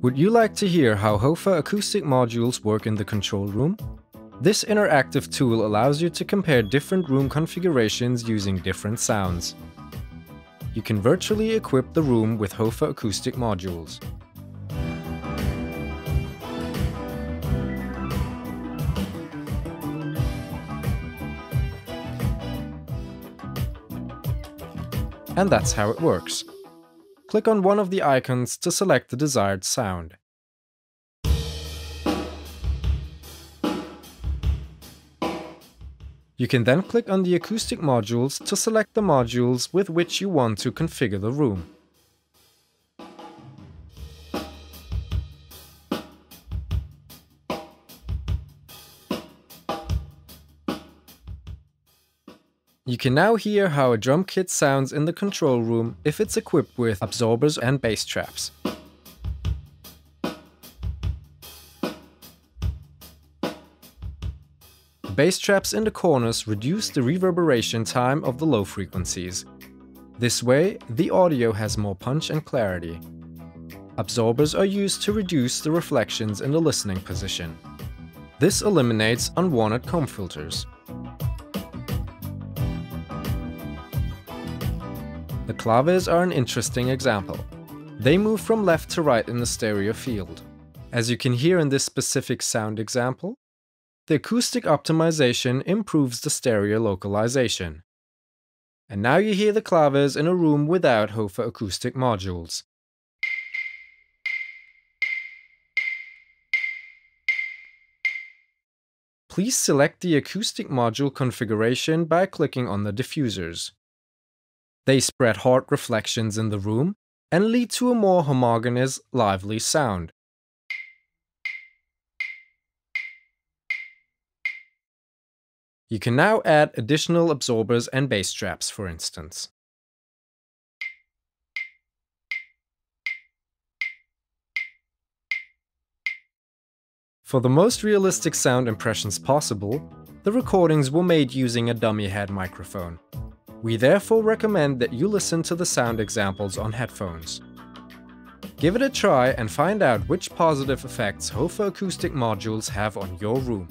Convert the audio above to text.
Would you like to hear how HOFA acoustic modules work in the control room? This interactive tool allows you to compare different room configurations using different sounds. You can virtually equip the room with HOFA acoustic modules. And that's how it works. Click on one of the icons to select the desired sound. You can then click on the acoustic modules to select the modules with which you want to configure the room. You can now hear how a drum kit sounds in the control room if it's equipped with absorbers and bass traps. The bass traps in the corners reduce the reverberation time of the low frequencies. This way, the audio has more punch and clarity. Absorbers are used to reduce the reflections in the listening position. This eliminates unwanted comb filters. The claves are an interesting example. They move from left to right in the stereo field. As you can hear in this specific sound example, the acoustic optimization improves the stereo localization. And now you hear the claves in a room without HOFA acoustic modules. Please select the acoustic module configuration by clicking on the diffusers. They spread hard reflections in the room and lead to a more homogeneous, lively sound. You can now add additional absorbers and bass traps, for instance. For the most realistic sound impressions possible, the recordings were made using a dummy head microphone. We therefore recommend that you listen to the sound examples on headphones. Give it a try and find out which positive effects HOFA acoustic modules have on your room.